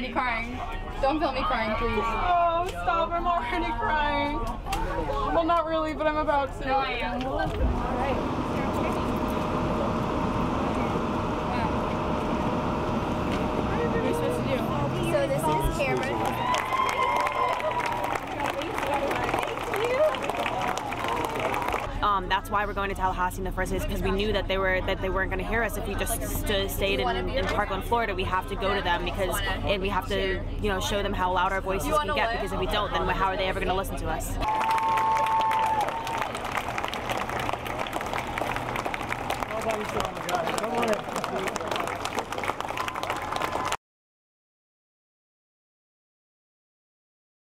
already crying. Don't film me crying, please. Oh, stop. I'm already crying. Well, not really, but I'm about to. No, I am. Um, that's why we're going to Tallahassee in the first place because we knew that they were that they weren't going to hear us if we just st- stayed in, in Parkland, Florida. We have to go to them because and we have to you know show them how loud our voices can get because if we don't, then how are they ever going to listen to us?